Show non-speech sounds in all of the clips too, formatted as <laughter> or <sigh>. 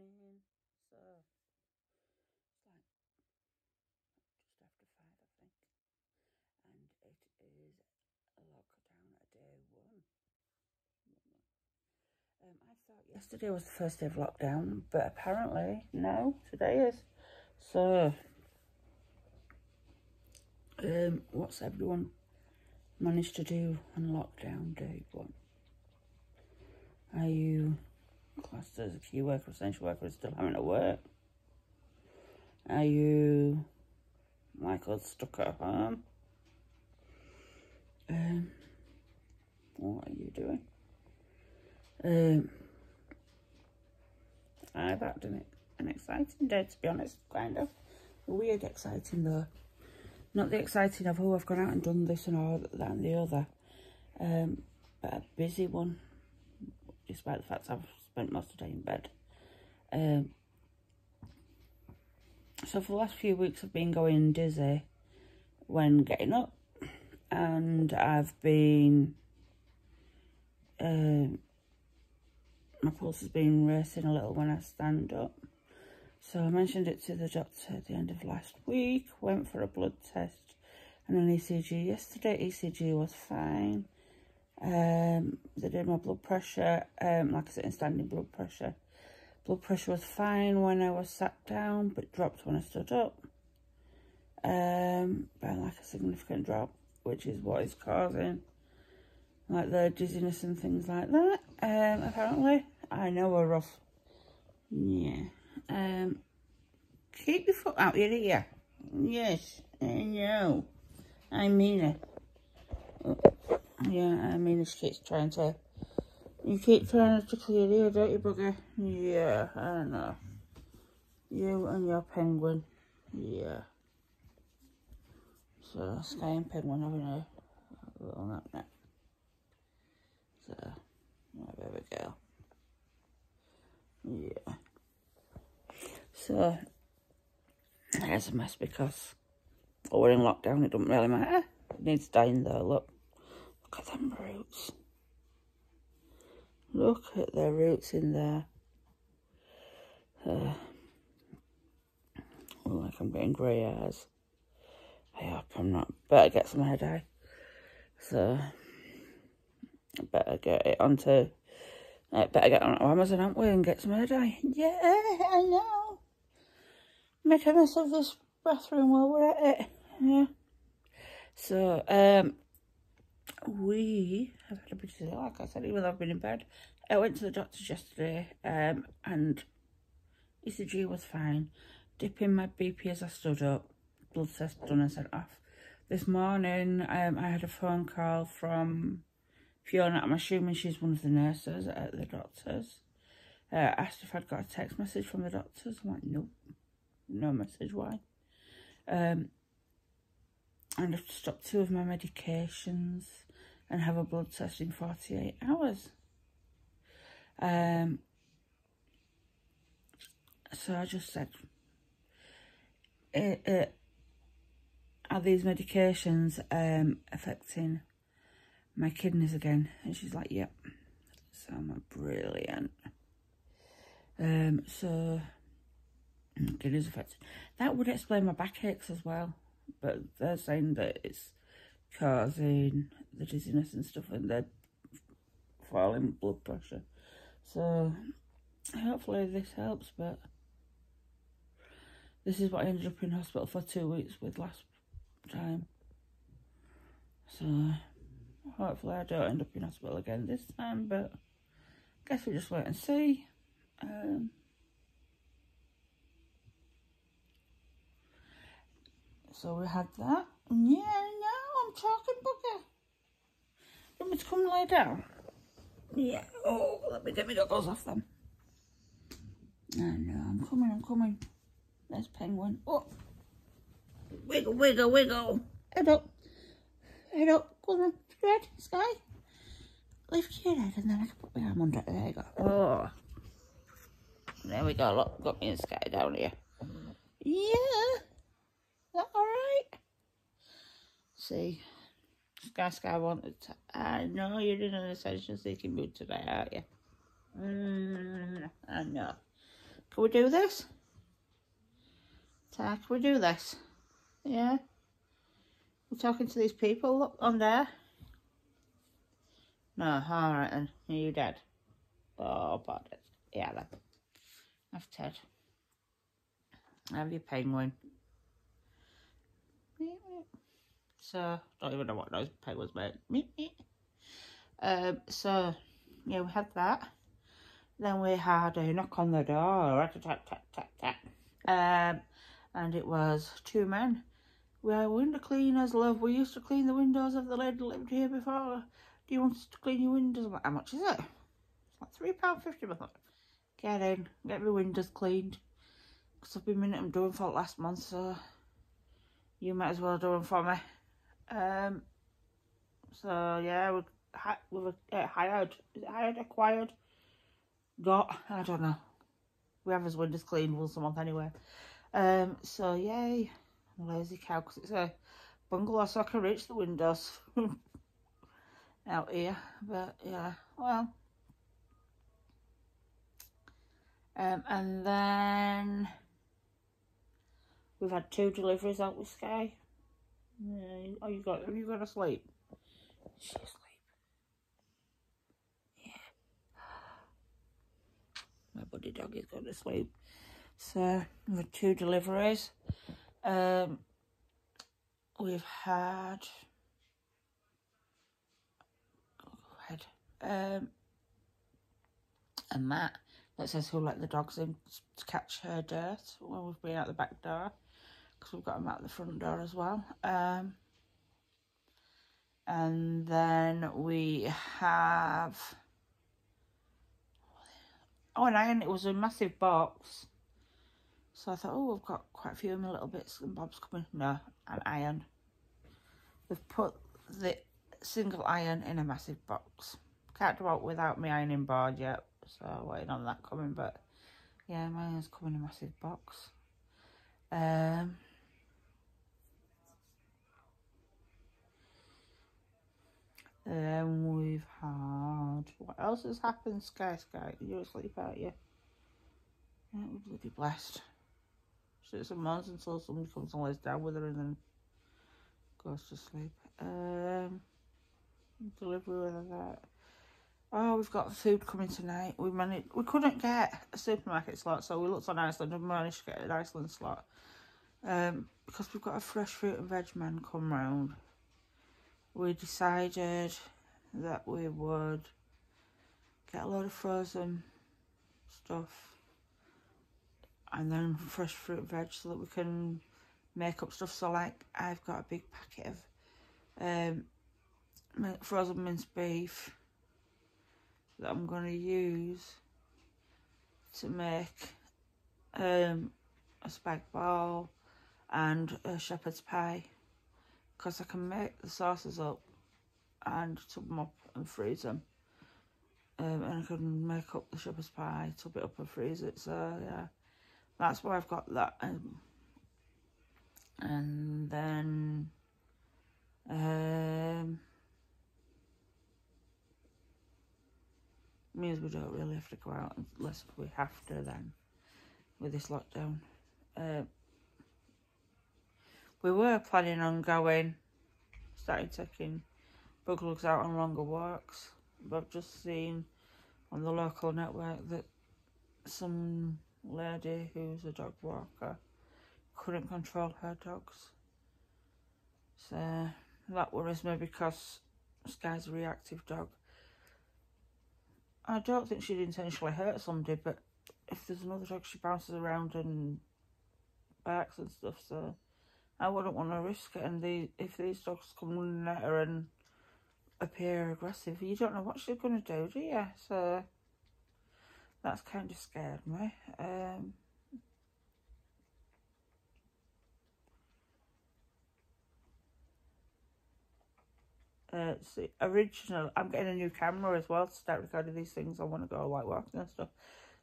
evening. So it's like just after five, I think, and it is a lockdown at day one. Um, I thought yesterday was the first day of lockdown, but apparently no, today is. So, um, what's everyone managed to do on lockdown day one? Are you as a key worker, essential worker, is still having to work? Are you us stuck at home? Um, what are you doing? Um, I've had an, an exciting day, to be honest, kind of. Weird exciting, though. Not the exciting of, oh, I've gone out and done this and all that and the other. Um, but a busy one, despite the fact I've spent most of the day in bed. Um, so for the last few weeks I've been going dizzy when getting up and I've been um, my pulse has been racing a little when I stand up. So I mentioned it to the doctor at the end of last week went for a blood test and an ECG yesterday ECG was fine um, they did my blood pressure, um, like I said, in standing blood pressure. Blood pressure was fine when I was sat down, but dropped when I stood up. Um, by like a significant drop, which is what is causing like the dizziness and things like that. Um, apparently, I know we're rough. Yeah. Um, keep your foot out your ear. Yes, I know. I mean it. Yeah, I mean, she keeps trying to... You keep trying to clear ear, don't you, bugger? Yeah, I don't know. You and your penguin. Yeah. So, Sky and Penguin having a, little nap nap. So, my baby girl. Yeah. So, there's a mess because oh, we're in lockdown, it doesn't really matter. It needs dying though, look. Look at them roots. Look at their roots in there. Uh, like I'm getting grey hairs. I hope I'm not. Better get some hair dye. So, better get it onto. I better get on Amazon, aren't we, and get some hair dye. Yeah, I know. Make a mess of this bathroom while we're at it. Yeah. So, um, we have had a busy day, like I said, even though I've been in bed. I went to the doctor's yesterday um, and ECG was fine. Dipping my BP as I stood up, blood test done and sent off. This morning um, I had a phone call from Fiona, I'm assuming she's one of the nurses at the doctor's. Uh, asked if I'd got a text message from the doctors. I'm like, nope, no message, why? Um, and I've stopped two of my medications and have a blood test in 48 hours. Um, so I just said, it, it, are these medications um, affecting my kidneys again? And she's like, yep. So I'm brilliant. Um, so, kidneys affected. That would explain my backaches as well. But they're saying that it's causing the dizziness and stuff and the falling blood pressure. So hopefully this helps, but this is what I ended up in hospital for two weeks with last time. So hopefully I don't end up in hospital again this time, but I guess we'll just wait and see. Um, so we had that. Yeah, now I'm talking bugger. You want me to come and lay down? Yeah. Oh, let me get my goggles off them. No, no, I'm coming, I'm coming. There's Penguin. Oh. Wiggle, wiggle, wiggle. Head up. Head up. Come on. Red, Sky. Lift your head and then I can put my arm under it. There you go. Oh. There we go. Look, got me and Sky down here. Yeah. Is That all right? See. Sky Sky wanted to. I know you're in an attention seeking mood today, aren't you? Mm, I know. Can we do this? can we do this? Yeah. We're talking to these people, look, on there. No, alright then. Are you dead? Oh, pardon. Yeah, then. I've Ted. Have your penguin. So, don't even know what those penguins make. Um, so, yeah, we had that. Then we had a knock on the door. Tap, tap, tap, tap. Um, and it was two men. We are window cleaners, love. We used to clean the windows of the lady lived here before. Do you want us to clean your windows? Like, How much is it? It's like £3.50. I thought, get in, get my windows cleaned. Because I've been minute I'm doing for last month, so you might as well do them for me. Um, so yeah, we we've uh, hired, is it hired, acquired, got, I don't know. We have his windows cleaned once a month anyway. Um, so yay, lazy cow, because it's a bungalow, so I can reach the windows <laughs> out here. But yeah, well. Um, and then we've had two deliveries out with Sky. Uh, oh, you got? You to sleep? She's asleep. Yeah. <sighs> My buddy dog is going to sleep. So we've had two deliveries. Um, we've had. Go ahead. Um, and Matt that says who'll let the dogs in to catch her dirt when we've been out the back door because we've got them out the front door as well. Um, and then we have oh and iron it was a massive box. So I thought oh we've got quite a few of my little bits and bobs coming. No an iron. We've put the single iron in a massive box. Can't do it without my ironing board yet so waiting on that coming but yeah mine's coming in a massive box. Um then we've had what else has happened sky sky you're asleep aren't you yeah, we're bloody blessed so it's a months until somebody comes and lays down with her and then goes to sleep um delivery with that Oh, we've got food coming tonight. We managed. We couldn't get a supermarket slot, so we looked on Iceland and managed to get an Iceland slot. Um, because we've got a fresh fruit and veg man come round. We decided that we would get a lot of frozen stuff and then fresh fruit and veg so that we can make up stuff. So, like, I've got a big packet of um, frozen minced beef that I'm going to use to make um, a spag bol and a shepherd's pie because I can make the sauces up and tub them up and freeze them um, and I can make up the shepherd's pie, tub it up and freeze it so yeah that's why I've got that um, and then um, means we don't really have to go out unless we have to then with this lockdown. Uh, we were planning on going, starting taking buglers out on longer walks, but I've just seen on the local network that some lady who's a dog walker couldn't control her dogs. So that worries me because Sky's a reactive dog I don't think she'd intentionally hurt somebody, but if there's another dog, she bounces around and barks and stuff, so I wouldn't want to risk it. And the, if these dogs come running at her and appear aggressive, you don't know what she's going to do, do you? So that's kind of scared me. Um, uh, see, original. I'm getting a new camera as well to start recording these things. I want to go like walking and stuff.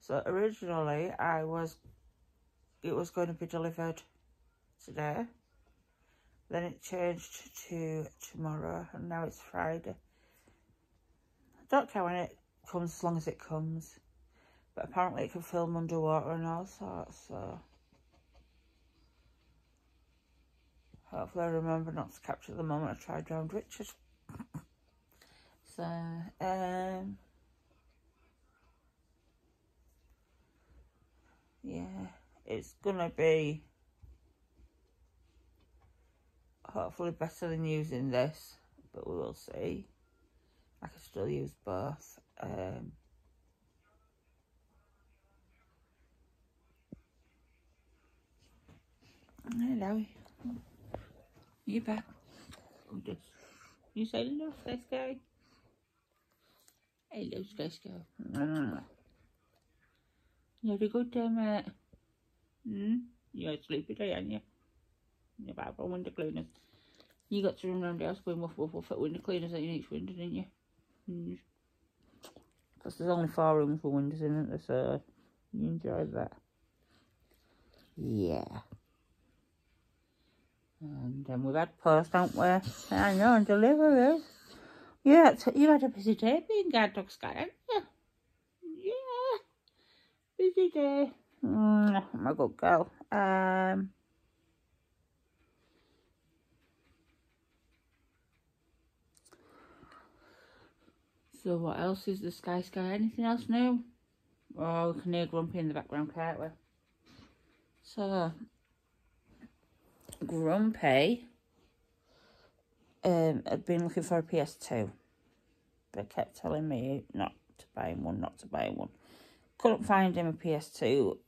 So originally, I was, it was going to be delivered today. Then it changed to tomorrow, and now it's Friday. I don't care when it comes, as long as it comes. But apparently it can film underwater and all sorts, so... Hopefully I remember not to capture the moment I tried drowned Richard. <laughs> so, um... Yeah, it's gonna be hopefully better than using this, but we will see. I can still use both. Um, hello. You back? Just, you say hello, Sky Sky? Hello, Sky Sky. You had a good time, mate? Hmm? You're sleepy today, aren't you? Bad for window cleaners. You got to run around the house going woof woof woof at window cleaners in each window, didn't you? Mm. Because there's only four rooms with windows in it, so you enjoyed that. Yeah. And then we've had post, haven't we? I know, and deliveries. Yeah, you had a busy day being guard dog sky, haven't you? Yeah. Busy day. Mm, my good girl. Um, So what else is the Sky Sky? Anything else new? Oh, we can hear Grumpy in the background, can't we? So, Grumpy um, had been looking for a PS2. But kept telling me not to buy him one, not to buy him one. Couldn't find him a PS2.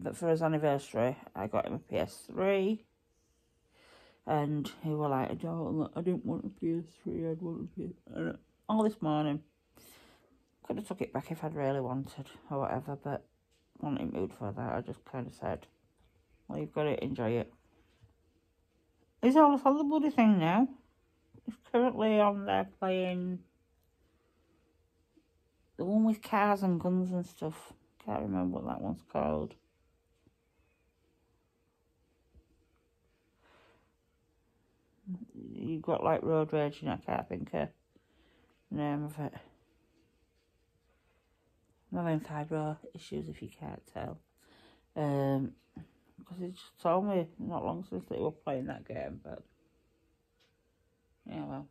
But for his anniversary, I got him a PS3. And he was like, I don't, I didn't want a PS3, I'd want a PS... All this morning, could have took it back if I'd really wanted or whatever, but wasn't in mood for that. I just kind of said, well, you've got to enjoy it. He's all the bloody thing now. It's currently on there playing the one with cars and guns and stuff. Can't remember what that one's called. You've got like road rage and I can't think of the name of it. I'm having fibro issues if you can't tell. Um, because he just told me not long since they were playing that game, but yeah, well.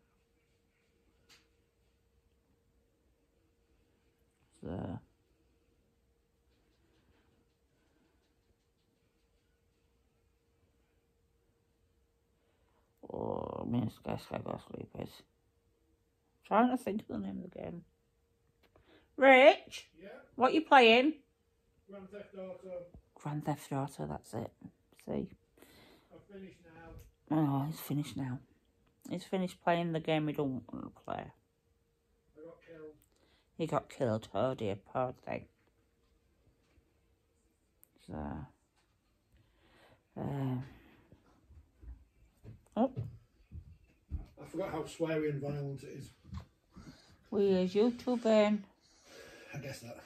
So. Oh, I mean, Sky Sky Go Sleepers. Trying to think of the name of the game. Rich? Yeah? What you playing? Grand Theft Auto. Grand Theft Auto, that's it. See? I've finished now. Oh, he's finished now. He's finished playing the game he don't want to play. I got killed. He got killed. Oh dear, poor thing. So... Uh, oh. I forgot how sweary and violent it is. We use YouTube, Ben. I guess that.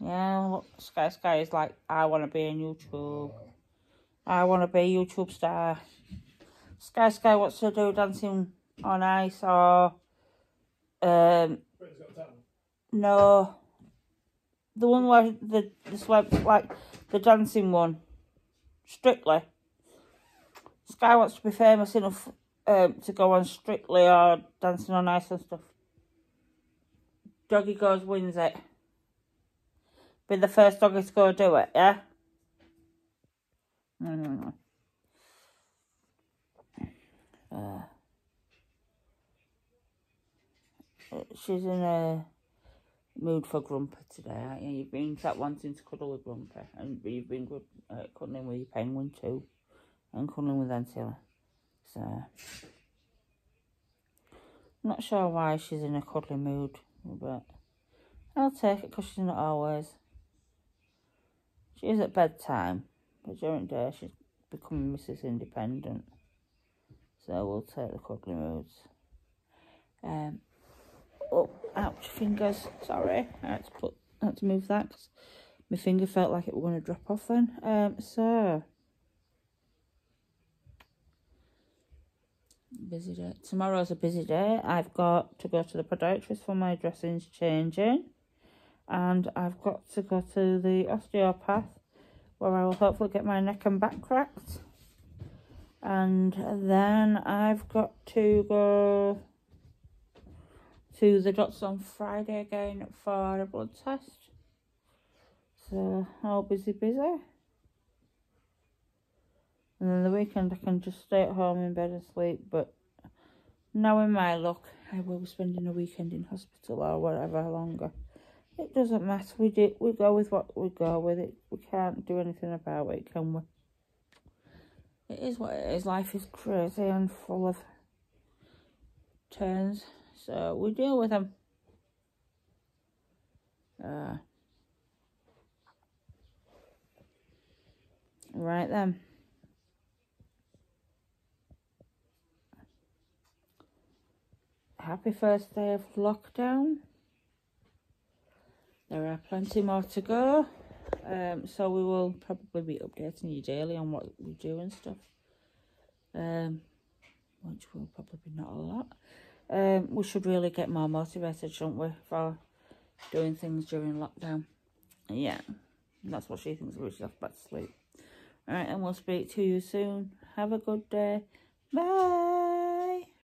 Yeah, look, Sky Sky is like, I want to be on YouTube. I want to be a YouTube star. Sky Sky wants to do dancing on ice or um no. The one where the the celebs like the dancing one. Strictly. Sky wants to be famous enough um, to go on strictly or dancing on ice and stuff. Doggy goes wins it be the first dog to do it, yeah? Mm. Uh, she's in a mood for Grumper today, aren't you? You've been sat wanting to cuddle with Grumper, and you've been uh, cuddling with your penguin too, and cuddling with Antilla. So, I'm not sure why she's in a cuddly mood, but I'll take it because she's not always. She is at bedtime, but during the day she's becoming Mrs. Independent. So we'll take the cuddly moods. Um, oh, ouch, fingers. Sorry, I had to put, I had to move that because my finger felt like it was going to drop off then. Um, so, busy day. Tomorrow's a busy day. I've got to go to the podiatrist for my dressings changing and I've got to go to the osteopath where I will hopefully get my neck and back cracked. And then I've got to go to the doctor on Friday again for a blood test. So, all busy, busy. And then the weekend I can just stay at home in bed and sleep, but knowing my luck, I will be spending a weekend in hospital or whatever longer. It doesn't matter. We do. We go with what we go with. It. We can't do anything about it, can we? It is what it is. Life is crazy and full of turns, so we deal with them. Uh, right then. Happy first day of lockdown. There are plenty more to go. Um, so we will probably be updating you daily on what we do and stuff. Um, which will probably be not a lot. Um, we should really get more motivated, shouldn't we, for doing things during lockdown. Yeah, that's what she thinks. We're just off back to sleep. Alright, and we'll speak to you soon. Have a good day. Bye.